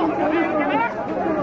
¡Vamos!